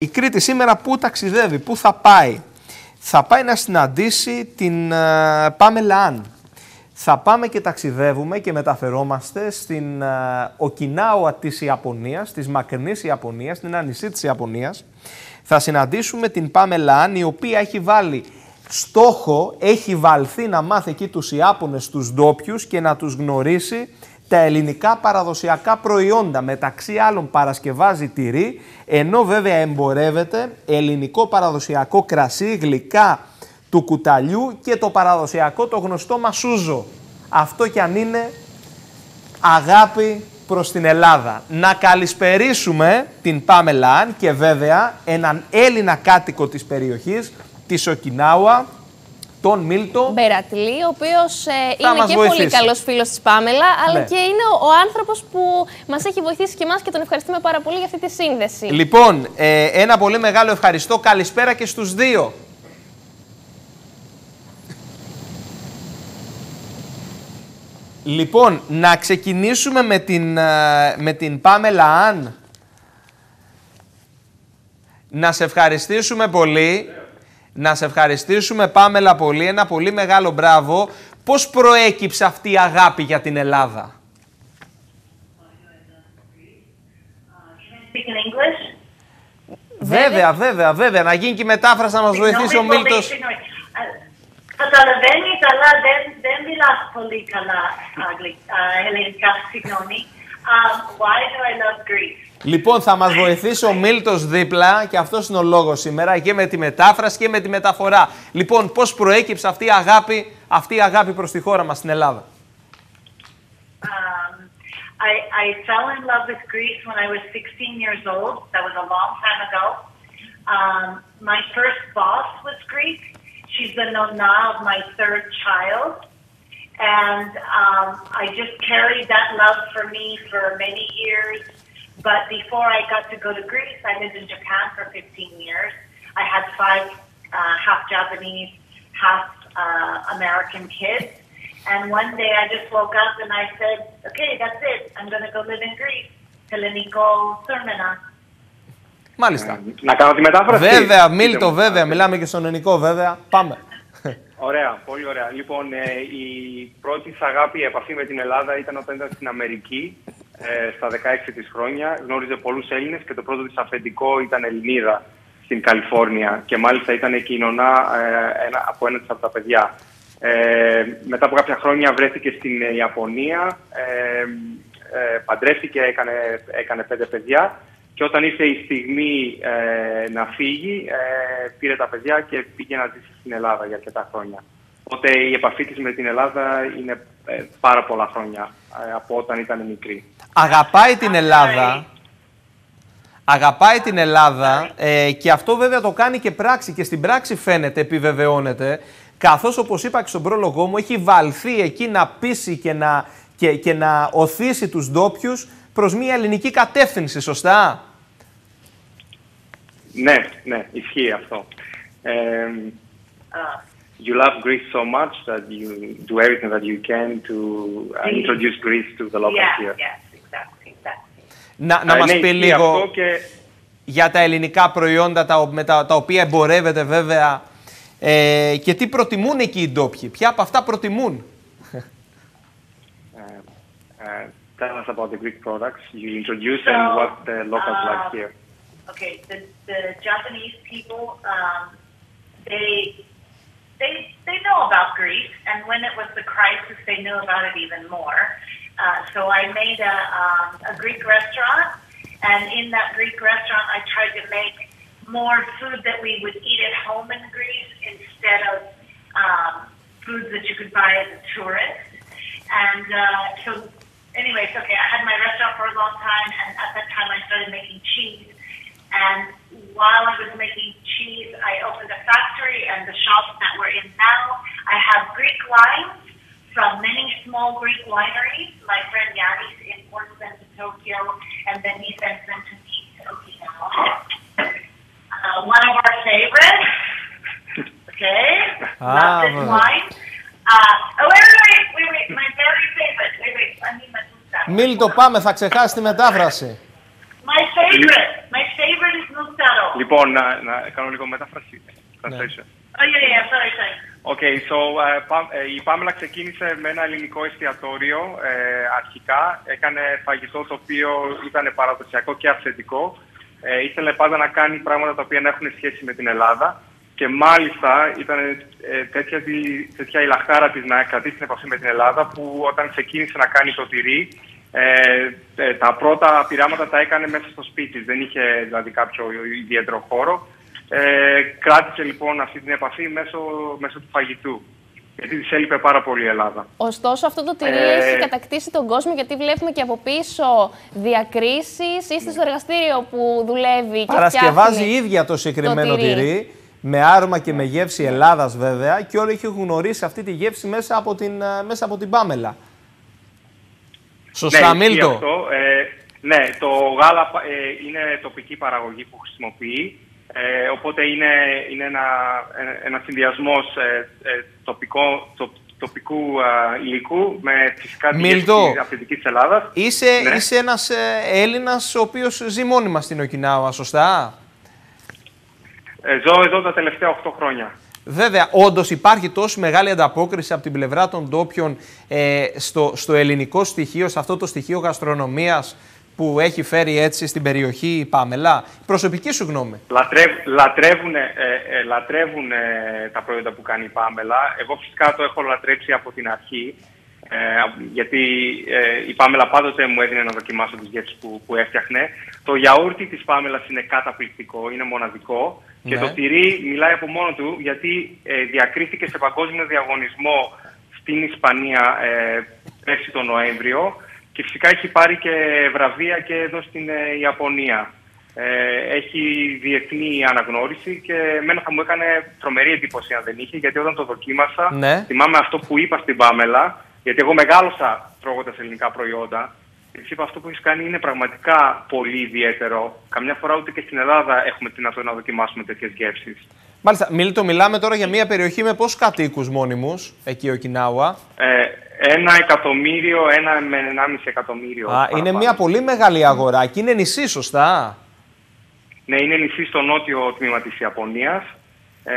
Η Κρήτη σήμερα πού ταξιδεύει, πού θα πάει; Θα πάει να συναντήσει την uh, Πάμελα Αν. Θα πάμε και ταξιδεύουμε και μεταφερόμαστε στην uh, Οκινάουα της Ιαπωνίας, της μακρινής Ιαπωνίας, στην νησί της Ιαπωνίας. Θα συναντήσουμε την Πάμελα Αν, η οποία έχει βάλει στόχο, έχει βαλθεί να μάθει εκεί τους Ιάπωνες, τους ντόπιους και να τους γνωρίσει τα ελληνικά παραδοσιακά προϊόντα. Μεταξύ άλλων παρασκευάζει τυρί, ενώ βέβαια εμπορεύεται ελληνικό παραδοσιακό κρασί, γλυκά του κουταλιού και το παραδοσιακό το γνωστό μασούζο. Αυτό κι αν είναι αγάπη προς την Ελλάδα. Να καλησπερίσουμε την Πάμελα και βέβαια έναν Έλληνα κάτοικο της περιοχής, της Οκινάουα, τον Μίλτο Μπερατλή, ο οποίος ε, είναι και πολύ καλός φίλος της Πάμελα, αλλά ναι. και είναι ο, ο άνθρωπος που μας έχει βοηθήσει και εμάς και τον ευχαριστούμε πάρα πολύ για αυτή τη σύνδεση. Λοιπόν, ε, ένα πολύ μεγάλο ευχαριστώ. Καλησπέρα και στους δύο. Λοιπόν, να ξεκινήσουμε με την, ε, με την Πάμελα Αν. Να σε ευχαριστήσουμε πολύ. Να σε ευχαριστήσουμε Πάμελα πολύ, ένα πολύ μεγάλο μπράβο. Πώς προέκυψε αυτή η αγάπη για την Ελλάδα; Βέβαια, βέβαια, βέβαια. Να γίνει και η μετάφραση να μας βοηθήσει ο Μίλτος. Καταλαβαίνεις καλά, δεν, δεν μιλάς πολύ καλά ελληνικά, συγγνώμη. Why do I love Greece? Λοιπόν, θα μας βοηθήσει ο Μίλτος δίπλα και αυτός είναι ο λόγος σήμερα και με τη μετάφραση και με τη μεταφορά. Λοιπόν, πώς προέκυψε αυτή η αγάπη, αυτή η αγάπη προς τη χώρα μας στην Ελλάδα. Um, I, I fell in love with Greece when I was 16 years old. That was a long time ago. Um, my first boss was Greek. She's the nonna of my third child. And um, I just carried that love for me for many years. But before I got to go to Greece, I lived in Japan for 15 years. I had five uh, half Japanese, half uh, American kids. And one day I just woke up and I said, okay, that's it. I'm going to go live in Greece. Ελληνικό Σέρμενα. Μάλιστα. Να κάνω τη μετάφραση; Βέβαια, Μίλτο, βέβαια. Μιλάμε και στον ελληνικό, βέβαια. Πάμε. Ωραία, πολύ ωραία. Λοιπόν, ε, η πρώτη αγάπη, η επαφή με την Ελλάδα ήταν όταν ήταν στην Αμερική ε, στα 16 της χρόνια. Γνώριζε πολλούς Έλληνες και το πρώτο της αφεντικό ήταν Ελληνίδα στην Καλιφόρνια και μάλιστα ήταν και η νονά ε, ένα, από ένα από τα παιδιά. Ε, μετά από κάποια χρόνια βρέθηκε στην Ιαπωνία, ε, ε, παντρεύτηκε, έκανε, έκανε πέντε παιδιά και όταν ήρθε η στιγμή ε, να φύγει, ε, πήρε τα παιδιά και πήγε να ζήσει στην Ελλάδα για αρκετά χρόνια. Οπότε η επαφή της με την Ελλάδα είναι ε, πάρα πολλά χρόνια ε, από όταν ήταν μικρή. Αγαπάει την Ελλάδα. Αγαπάει την Ελλάδα ε, και αυτό βέβαια το κάνει και πράξη και στην πράξη φαίνεται, επιβεβαιώνεται καθώς όπως είπα και στον πρόλογό μου έχει βαλθεί εκεί να πείσει και να, και, και να οθήσει τους ντόπιους προς μια ελληνική κατεύθυνση, σωστά; Ναι, ναι, ισχύει αυτό. Ε, you love Greece so much that you do everything that you can to uh, introduce Greece to the locals yeah, here. Yes, exactly, exactly. Να, να μας πει λίγο και... για τα ελληνικά προϊόντα τα, με τα, τα οποία εμπορεύεται βέβαια ε, και τι προτιμούν εκεί οι ντόπιοι. Ποια από αυτά προτιμούν. Uh, uh, tell us about the Greek products you introduce so, and what the locals uh, like here. Okay, the, the Japanese people, um, they they they know about Greece, and when it was the crisis, they knew about it even more. Uh, so I made a, um, a Greek restaurant, and in that Greek restaurant, I tried to make more food that we would eat at home in Greece instead of um, foods that you could buy as a tourist. And uh, so, anyways, okay, I had my restaurant for a long time, and at that time, I started making cheese. And while I was making cheese, I opened a factory and the shops that we're in now. I have Greek wines from many small Greek wineries. My friend Yannis imports them to Tokyo and then he sends them to me to Okinawa. Uh, one of our favorites. Okay, ah, love this wine. Uh, oh, wait, wait, wait, wait, wait, my very favorite. Wait, wait, I need my Μίλτο, πάμε, θα ξεχάσει τη μετάφραση. My favorite. My favorite Λοιπόν, να, να κάνω λίγο μετάφραση. Ναι. Oh, yeah, yeah, sorry, sorry. Okay, so uh, η Πάμελα ξεκίνησε με ένα ελληνικό εστιατόριο ε, αρχικά. Έκανε φαγητό το οποίο ήταν παραδοσιακό και αυθεντικό. Ε, ήθελε πάντα να κάνει πράγματα τα οποία να έχουν σχέση με την Ελλάδα. Και μάλιστα ήταν ε, τέτοια, τέτοια η λαχτάρα της να κρατήσει την επαφή με την Ελλάδα που όταν ξεκίνησε να κάνει το τυρί ε, ε, τα πρώτα πειράματα τα έκανε μέσα στο σπίτι Δεν είχε δηλαδή κάποιο ιδιαίτερο χώρο. Ε, κράτησε λοιπόν αυτή την επαφή μέσω, μέσω του φαγητού. Γιατί της έλειπε πάρα πολύ η Ελλάδα. Ωστόσο, αυτό το τυρί ε... έχει κατακτήσει τον κόσμο γιατί βλέπουμε και από πίσω διακρίσεις. Είστε στο εργαστήριο που δουλεύει και Παρασκευάζει η ίδια το συγκεκριμένο τυρί. τυρί. Με άρωμα και με γεύση Ελλάδας βέβαια και όλοι έχουν γνωρίσει αυτή τη γεύση μέσα από την, ε, μέσα από την Πάμελα. Σωστά, ναι, Μίλτο; Ε, ναι, το γάλα ε, είναι τοπική παραγωγή που χρησιμοποιεί. Ε, οπότε είναι, είναι ένα, ένα συνδυασμός ε, ε, τοπικό, το, τοπικού υλικού με φυσικά Μίλτο, αυθεντική της Ελλάδας. Είσαι, ναι. είσαι ένας Έλληνας ο οποίος ζει μόνιμα στην Οκινάουα, σωστά; ζω εδώ τα τελευταία 8 χρόνια. Βέβαια, όντως υπάρχει τόσο μεγάλη ανταπόκριση από την πλευρά των ντόπιων ε, στο, στο ελληνικό στοιχείο, σε αυτό το στοιχείο γαστρονομίας που έχει φέρει έτσι στην περιοχή η Πάμελα. Προσωπική σου γνώμη. Λατρεύ, λατρεύουν, ε, ε, λατρεύουν τα προϊόντα που κάνει η Πάμελα. Εγώ φυσικά το έχω λατρέψει από την αρχή. Ε, γιατί ε, η Πάμελα πάντοτε μου έδινε να δοκιμάσω τις γεύσεις που, που έφτιαχνε. Το γιαούρτι της Πάμελας είναι καταπληκτικό, είναι μοναδικό. Και ναι. το τυρί μιλάει από μόνο του γιατί ε, διακρίθηκε σε παγκόσμιο διαγωνισμό στην Ισπανία ε, πέρσι τον Νοέμβριο και φυσικά έχει πάρει και βραβεία και εδώ στην ε, Ιαπωνία. Ε, έχει διεθνή αναγνώριση και εμένα θα μου έκανε τρομερή εντύπωση αν δεν είχε γιατί όταν το δοκίμασα ναι. θυμάμαι αυτό που είπα στην Πάμελα γιατί εγώ μεγάλωσα τρώγοντας ελληνικά προϊόντα Της είπα αυτό που έχεις κάνει είναι πραγματικά πολύ ιδιαίτερο. Καμιά φορά ούτε και στην Ελλάδα έχουμε την να δοκιμάσουμε τέτοιες γεύσεις. Μάλιστα, Μίλτο, μιλάμε τώρα για μια περιοχή με πόσους κατοίκους μόνιμους εκεί ο Κινάουα; Ε, ένα εκατομμύριο, ένα με ενάμιση εκατομμύριο. Α, είναι μια πολύ μεγάλη αγορά και είναι νησί, σωστά; Ναι, είναι νησί στο νότιο τμήμα της Ιαπωνίας. Ε,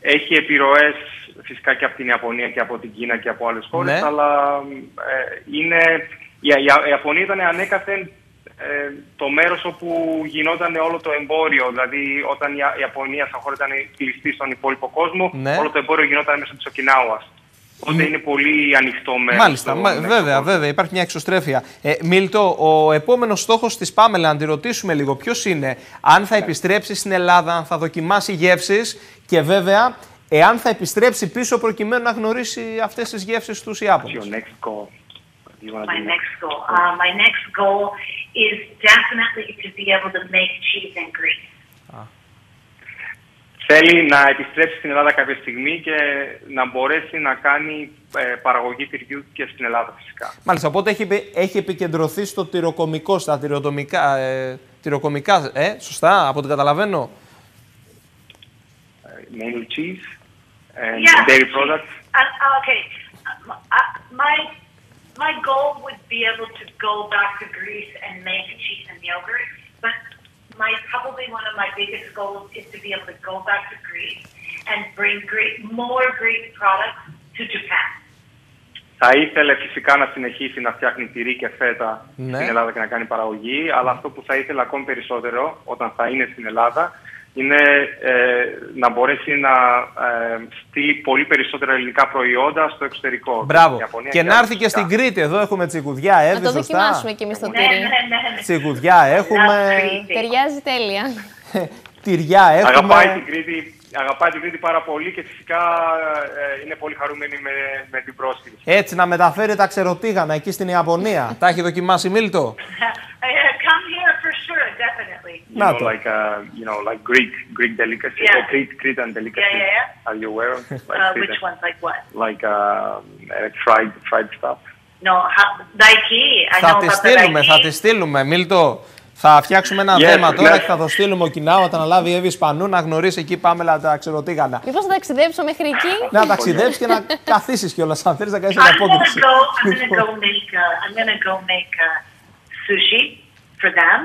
έχει επιρροές φυσικά και από την Ιαπωνία και από την Κίνα και από άλλες χώρες, ναι. αλλά ε, είναι η, η Ιαπωνία ήταν ανέκαθεν ε, το μέρος όπου γινόταν όλο το εμπόριο. Δηλαδή, όταν η Ιαπωνία σαν χώρα ήταν κλειστή στον υπόλοιπο κόσμο, ναι. όλο το εμπόριο γινόταν μέσω της Οκινάουας. Οπότε είναι πολύ ανοιχτό μέρος. Μάλιστα, βέβαια, βέβαια, υπάρχει μια εξωστρέφεια. Ε, Μίλτο, ο επόμενος στόχος της Πάμελα, να τη ρωτήσουμε λίγο, ποιος είναι, αν θα επιστρέψει στην Ελλάδα, αν θα δοκιμάσει γεύσεις και βέβαια, εάν θα επιστρέψει πίσω προκειμένου να γνωρίσει αυτές τις γεύσεις τους Ιάπωνε my next goal? Uh, my next goal is definitely to be able to make cheese in Greece. Θέλει να επιστρέψει στην Ελλάδα κάποια στιγμή και να μπορέσει να κάνει ε, παραγωγή τυριού και στην Ελλάδα φυσικά. Μάλιστα, οπότε έχει, έχει επικεντρωθεί στο τυροκομικό, στα τυροκομικά, ε, τυροκομικά ε, σωστά, από ό,τι καταλαβαίνω; Mainly cheese and yeah, dairy products. Uh, okay, my my goal would be able to go back to Greece and make cheese and yogurt, but my probably one of my biggest goals is to be able to go back to Greece and bring Greek, more Greek products to Japan. Θα ήθελε φυσικά να συνεχίσει να φτιάχνει τυρί και φέτα ναι. στην Ελλάδα και να κάνει παραγωγή, αλλά αυτό που θα ήθελε ακόμη περισσότερο όταν θα είναι στην Ελλάδα είναι ε, να μπορέσει να ε, στείλει πολύ περισσότερα ελληνικά προϊόντα στο εξωτερικό. Μπράβο. Και, και να έρθει και στην Κρήτη. Εδώ έχουμε τσικουδιά, Εύη, Να το δοκιμάσουμε και εμείς το τυρί. Ναι, ναι, ναι, ναι. Τσικουδιά έχουμε... Ταιριάζει τέλεια. Τυριά έχουμε... Αγαπάει την Κρήτη αγαπάει την Κρήτη πάρα πολύ και φυσικά ε, είναι πολύ χαρούμενη με, με την πρόσκληση. Έτσι, να μεταφέρει τα ξεροτήγανα εκεί στην Ιαπωνία. τα έχει δοκιμάσει Μίλτο; come here for sure, definitely. You know, like uh, you know, like Greek Greek delicacy, yeah. uh, Crete, Cretan delicacy. Yeah, yeah, yeah. Are you aware of? Like uh, which ones? Like what? Like uh, fried fried stuff. No, daiki. I θα know τη στείλουμε, θα τη στείλουμε, Μίλτο. Θα φτιάξουμε ένα yes, θέμα τώρα yes. και θα το στείλουμε ο Κινάου όταν αναλάβει η Εύη Ισπανού να γνωρίσει εκεί πάμε να τα ξεροτήγανα. Μήπως θα ταξιδέψω μέχρι εκεί; να ταξιδέψεις και να καθίσεις κιόλας αν θέλεις να κάνεις ένα απόκριση. I'm gonna go make I'm gonna go make sushi for them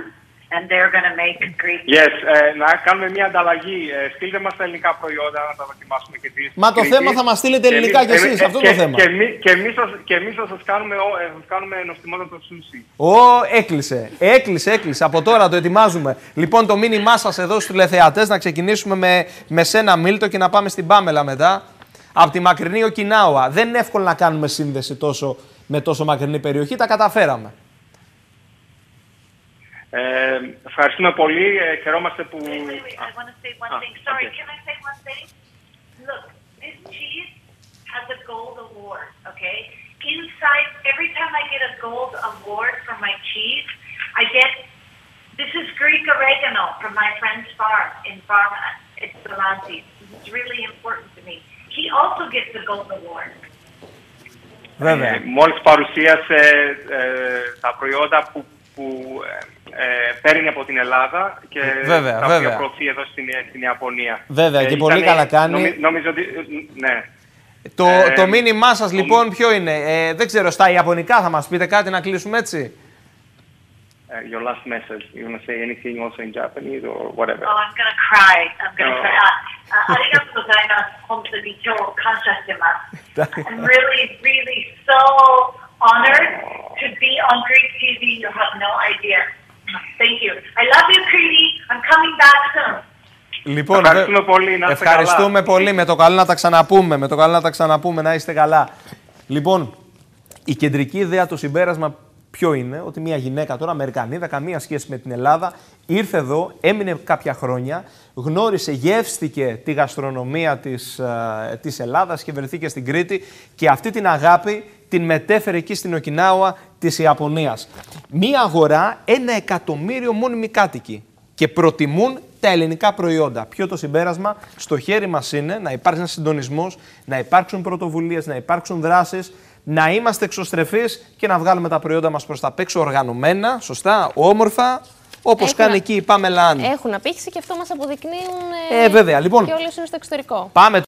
and they're going to make Greek. Yes, ε, να κάνουμε μια ανταλλαγή. Ε, στείλτε μας τα ελληνικά προϊόντα να τα δοκιμάσουμε και εσείς. Μα το θέμα θα μας στείλετε ελληνικά κι εσείς, αυτό το θέμα. Και, εμεί- και, εμείς, θα- και εμείς θα σας κάνουμε, ο- ε, θα σας κάνουμε νοστιμότατο σούσι. Ω, έκλεισε. Έκλεισε, έκλεισε. Από τώρα το ετοιμάζουμε. Λοιπόν, το μήνυμά σας εδώ στους τηλεθεατές να ξεκινήσουμε με, με σένα, Μίλτο, και να πάμε στην Πάμελα μετά. Από τη μακρινή Οκινάουα. Δεν είναι εύκολο να κάνουμε σύνδεση τόσο, με τόσο μακρινή περιοχή. Τα καταφέραμε. Ε, ευχαριστούμε πολύ. Ε, χαιρόμαστε που... Wait, wait, wait. I want to say one Ah, thing. Sorry, okay. can I say one thing? Look, this cheese has a gold award, okay? Inside, every time I get a gold award for my cheese, I get this is Greek oregano from my friend's farm in farm. It's Galantes. This is really important to me. He also gets the gold award. Βέβαια. Ε, μόλις παρουσίασε ε, τα προϊόντα που, που ε, παίρνει από την Ελλάδα και βέβαια, τα βέβαια. προωθεί εδώ στην, στην Ιαπωνία. Βέβαια, ε, και πολύ καλά κάνει. Νομι, νομίζω ότι. Ναι. Το, ε, το μήνυμά σας λοιπόν το... ποιο είναι, ε, δεν ξέρω, στα Ιαπωνικά θα μας πείτε κάτι να κλείσουμε έτσι; ε, your last message. You want to say anything also in Japanese or whatever? Oh, I'm going to cry. I'm going to oh. cry. Uh, uh arigatou gozaimasu. Hontou ni kyou kansha I'm really, really so honored to be on Greek TV. You have no idea. Thank you. I love you, Creedy. I'm coming back soon. Λοιπόν, Ευχαριστούμε βε- πολύ, να είστε Ευχαριστούμε καλά. πολύ. Με το καλό να τα ξαναπούμε. Με το καλό να τα ξαναπούμε. Να είστε καλά. Λοιπόν, η κεντρική ιδέα, το συμπέρασμα ποιο είναι, ότι μια γυναίκα τώρα, Αμερικανίδα, καμία σχέση με την Ελλάδα, ήρθε εδώ, έμεινε κάποια χρόνια, γνώρισε, γεύστηκε τη γαστρονομία της, ε, της Ελλάδας και βρεθήκε στην Κρήτη και αυτή την αγάπη την μετέφερε εκεί στην Οκινάουα της Ιαπωνίας. Μία αγορά, ένα εκατομμύριο μόνιμοι κάτοικοι και προτιμούν τα ελληνικά προϊόντα. Ποιο το συμπέρασμα, στο χέρι μας είναι να υπάρξει ένας συντονισμός, να υπάρξουν πρωτοβουλίες, να υπάρξουν δράσεις, να είμαστε εξωστρεφείς και να βγάλουμε τα προϊόντα μας προς τα παίξω οργανωμένα, σωστά, όμορφα, όπως Έχουν κάνει να- εκεί η Πάμελα Άννη. Έχουν απήχηση και αυτό μας αποδεικνύουν. Ε, βέβαια, λοιπόν. Και όλοι είναι στο εξωτερικό. Πάμε